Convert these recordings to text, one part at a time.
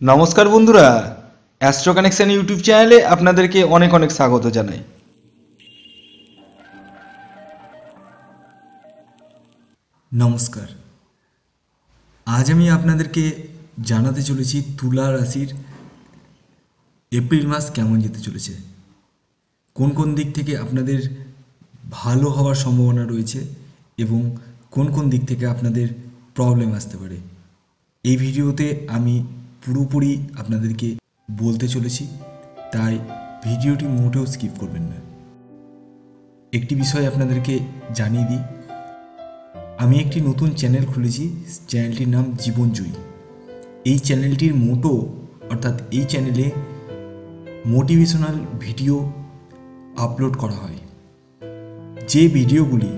নমস্কার বন্ধুরা astro connection YouTube চ্যানেলে আপনাদেরকে অনেক অনেক স্বাগত জানাই। নমস্কার। আজ আমি আপনাদেরকে জানাতে চলেছি তুলা রাশির এপ্রিল মাস কেমন যেতে চলেছে? কোন কোন দিক থেকে আপনাদের ভালো হওয়ার সম্ভাবনা রয়েছে এবং কোন কোন দিক থেকে আপনাদের প্রবলেম আসতে পারে? এই ভিডিওতে আমি পুরোপুরি আপনাদেরকে বলতে চলেছি, তাই ভিডিওটি মোটেও স্কিপ করবেন না। একটি বিষয় আপনাদেরকে জানিয়ে দিই। আমি একটি নতুন চ্যানেল খুলেছি চ্যানেলটির নাম জীবনজয়ী এই চ্যানেলটির মোটো অর্থাৎ এই চ্যানেলে মোটিভেশনাল ভিডিও আপলোড করা হয়। যে ভিডিওগুলি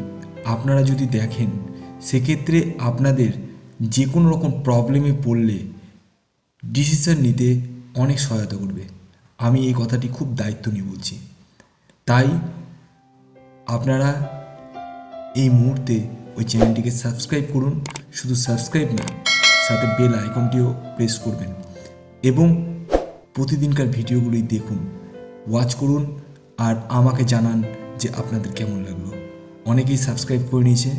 আপনারা যদি দেখেন, সেক্ষেত্রে আপনাদের যে কোনো রকম প্রবলেমে পড়লে ডিসিশন নিতে অনেক সহায়তা করবে। আমি এই কথাটি খুব দায়িত্ব নিয়ে বলছি। তাই আপনারা এই মুহূর্তে ওই চ্যানেলটিকে সাবস্ক্রাইব করুন। শুধু সাবস্ক্রাইব না সাথে বেল আইকনটিও প্রেস করবেন এবং প্রতিদিনকার ভিডিওগুলি দেখুন ওয়াচ করুন আর আমাকে জানান যে আপনাদের কেমন লাগল। অনেকেই সাবস্ক্রাইব করে নিয়েছে,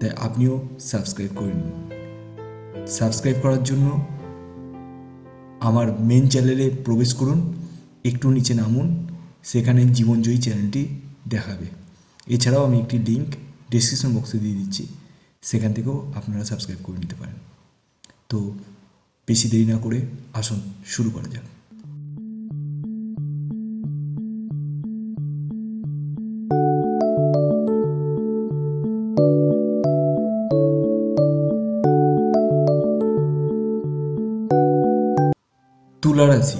তাই আপনিও সাবস্ক্রাইব করে নিন। সাবস্ক্রাইব করার জন্য আমার মেন চ্যানেলে প্রবেশ করুন, একটু নিচে নামুন, সেখানে জীবনজয়ী চ্যানেলটি দেখাবে। এছাড়াও আমি একটি লিঙ্ক ডিসক্রিপশন বক্সে দিয়ে দিচ্ছি, সেখান থেকেও আপনারা সাবস্ক্রাইব করে নিতে পারেন। তো বেশি দেরি না করে আসুন, শুরু করা যাক। তুলা রাশি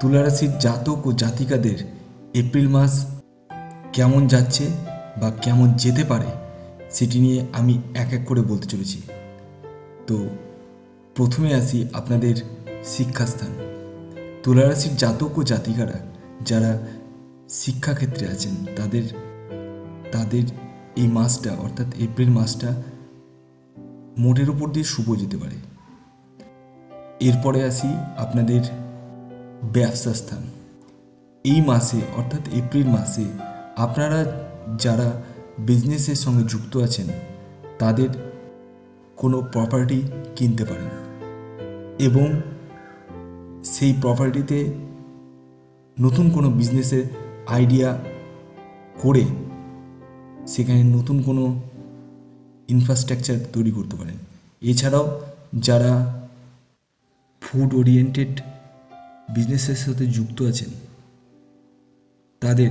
তুলা রাশির জাতক ও জাতিকাদের এপ্রিল মাস কেমন যাচ্ছে বা কেমন যেতে পারে সেটি নিয়ে আমি এক এক করে বলতে চলেছি। তো প্রথমে আসি আপনাদের শিক্ষাস্থান। তুলারাশির জাতক ও জাতিকারা যারা শিক্ষাক্ষেত্রে আছেন, তাদের তাদের এই মাসটা অর্থাৎ এপ্রিল মাসটা মোটের উপর দিয়ে শুভ যেতে পারে। এরপরে আসি আপনাদের ব্যবসা স্থান। এই মাসে, অর্থাৎ এপ্রিল মাসে, আপনারা যারা বিজনেসের সঙ্গে যুক্ত আছেন, তাদের কোনো প্রপার্টি কিনতে পারেন এবং সেই প্রপার্টিতে নতুন কোনো বিজনেসের আইডিয়া করে সেখানে নতুন কোনো ইনফ্রাস্ট্রাকচার তৈরি করতে পারেন। এছাড়াও যারা ফুড ওরিয়েন্টেড বিজনেসের সাথে যুক্ত আছেন। তাদের,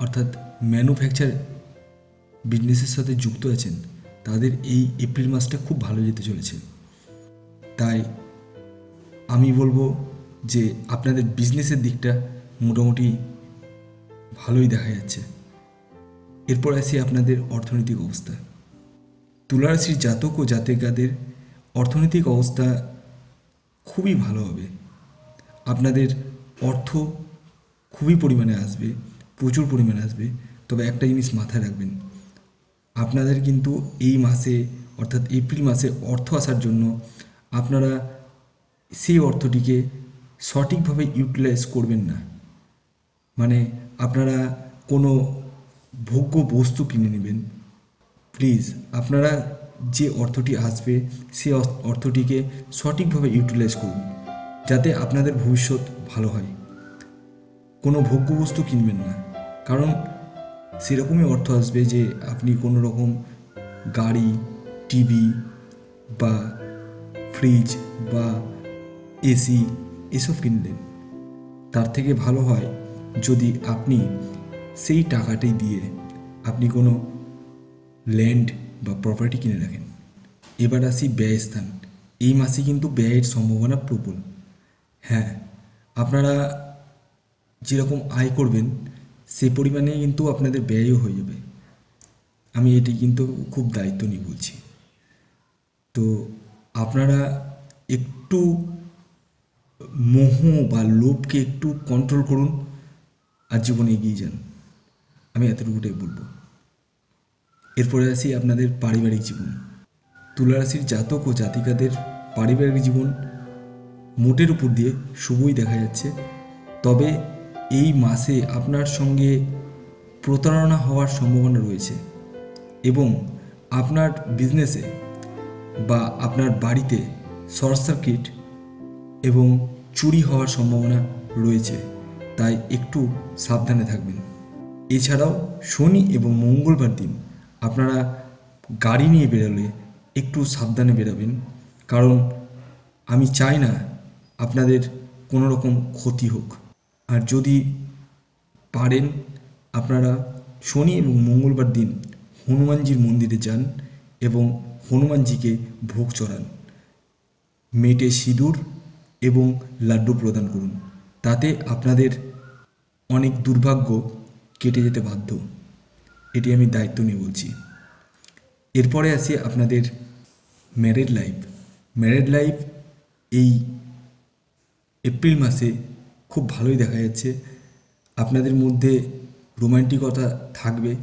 অর্থাৎ ম্যানুফ্যাকচার বিজনেসের সাথে যুক্ত আছেন। তাদের এই এপ্রিল মাসটা খুব ভালো যেতে চলেছে। তাই আমি বলব যে আপনাদের বিজনেসের দিকটা মোটামুটি ভালোই দেখা যাচ্ছে। এরপর আসি আপনাদের অর্থনৈতিক অবস্থা। তুলারাশির জাতক ও জাতিকাদের অর্থনৈতিক অবস্থা খুবই ভালো হবে। আপনাদের অর্থ খুবই পরিমাণে আসবে, প্রচুর পরিমাণে আসবে। তবে একটা জিনিস মাথায় রাখবেন, আপনাদের কিন্তু এই মাসে, অর্থাৎ এপ্রিল মাসে অর্থ আসার জন্য আপনারা সেই অর্থটিকে সঠিকভাবে ইউটিলাইজ করবেন না। মানে আপনারা কোনো ভোগ্য বস্তু কিনে নেবেন। প্লিজ, আপনারা যে অর্থটি আসবে, সে অর্থটিকে সঠিকভাবে ইউটিলাইজ করুন, যাতে আপনাদের ভবিষ্যৎ ভালো হয়। কোনো ভোগ্য বস্তু কিনবেন না, কারণ সেরকমই অর্থ আসবে যে আপনি কোনো রকম গাড়ি, টিভি বা ফ্রিজ বা এসি এসব কিনলেন। তার থেকে ভালো হয় যদি আপনি সেই টাকাটি দিয়ে আপনি কোনো ল্যান্ড বা প্রপার্টি কিনে রাখেন। এবার আসি ব্যয় স্থান। এই মাসে কিন্তু ব্যয়ের সম্ভাবনা প্রবল। হ্যাঁ আপনারা যেরকম আয় করবেন, সে পরিমাণে কিন্তু আপনাদের ব্যয়ও হয়ে যাবে। আমি এটি কিন্তু খুব দায়িত্ব নিয়ে বলছি। তো আপনারা একটু মোহ বা লোভকে একটু কন্ট্রোল করুন আর জীবনে এগিয়ে যান। আমি এতটুকুটাই বলব। এরপরে আসি আপনাদের পারিবারিক জীবন। তুলারাশির জাতক ও জাতিকাদের পারিবারিক জীবন মোটের উপর দিয়ে শুভই দেখা যাচ্ছে। তবে এই মাসে আপনার সঙ্গে প্রতারণা হওয়ার সম্ভাবনা রয়েছে এবং আপনার বিজনেসে বা আপনার বাড়িতে শর্ট সার্কিট এবং চুরি হওয়ার সম্ভাবনা রয়েছে, তাই একটু সাবধানে থাকবেন। এছাড়াও শনি এবং মঙ্গলবার দিন আপনারা গাড়ি নিয়ে বেরোলে একটু সাবধানে বেরোবেন। কারণ আমি চাই না আপনাদের কোনো রকম ক্ষতি হোক। আর যদি পারেন, আপনারা শনি এবং মঙ্গলবার দিন হনুমানজির মন্দিরে যান এবং হনুমানজিকে ভোগ চড়ান। মেটে সিঁদুর এবং লাড্ডু প্রদান করুন। তাতে আপনাদের অনেক দুর্ভাগ্য কেটে যেতে বাধ্য। এটি আমি দায়িত্ব নিয়ে বলছি। এরপরে আসি আপনাদের ম্যারেড লাইফ ম্যারেড লাইফ এই এপ্রিল মাসে খুব ভালোই দেখা যাচ্ছে। আপনাদের মধ্যে রোমান্টিকতা থাকবে।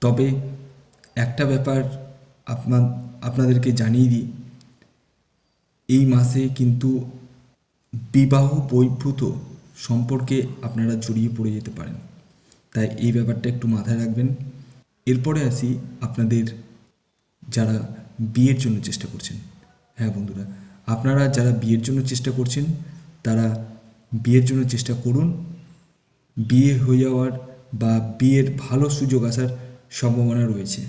তবে একটা ব্যাপার আপনার, আপনাদেরকে জানিয়ে দিই, এই মাসে কিন্তু বিবাহ বৈভূত সম্পর্কে আপনারা জড়িয়ে পড়ে যেতে পারেন। তাই এই ব্যাপারটা একটু মাথায় রাখবেন। এরপরে আসি আপনাদের যারা বিয়ের জন্য চেষ্টা করছেন। হ্যাঁ বন্ধুরা, আপনারা যারা বিয়ের জন্য চেষ্টা করছেন, তারা বিয়ের জন্য চেষ্টা করুন। বিয়ে হয়ে যাওয়ার বা বিয়ের ভালো সুযোগ আসার সম্ভাবনা রয়েছে।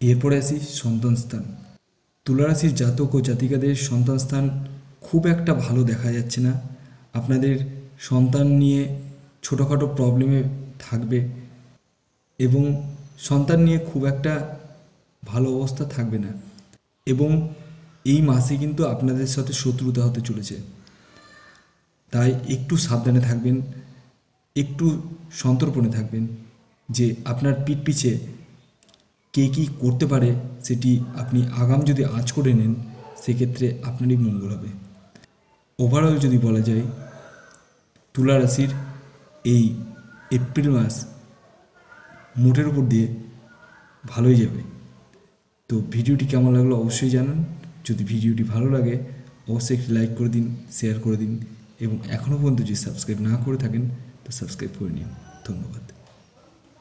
এরপরে আসি সন্তান স্থান। তুলারাশির জাতক ও জাতিকাদের সন্তান স্থান খুব একটা ভালো দেখা যাচ্ছে না। আপনাদের সন্তান নিয়ে ছোটোখাটো প্রবলেমে থাকবে এবং সন্তান নিয়ে খুব একটা ভালো অবস্থা থাকবে না। এবং এই মাসে কিন্তু আপনাদের সাথে শত্রুতা হতে চলেছে। তাই একটু সাবধানে থাকবেন, একটু সন্তর্পণে থাকবেন যে আপনার পিঠ পিছে কে কী করতে পারে সেটি আপনি আগাম যদি আঁচ করে নেন, সেক্ষেত্রে আপনারই মঙ্গল হবে। ওভারঅল যদি বলা যায়, তুলা রাশির এই এপ্রিল মাস মোটের উপর দিয়ে ভালোই যাবে। তো ভিডিওটি কেমন লাগল অবশ্যই জানান। যদি ভিডিওটি ভালো লাগে, অবশ্যই একটি লাইক করে দিন, শেয়ার করে দিন এবং এখনও পর্যন্ত যদি সাবস্ক্রাইব না করে থাকেন, তো সাবস্ক্রাইব করে নিন। ধন্যবাদ।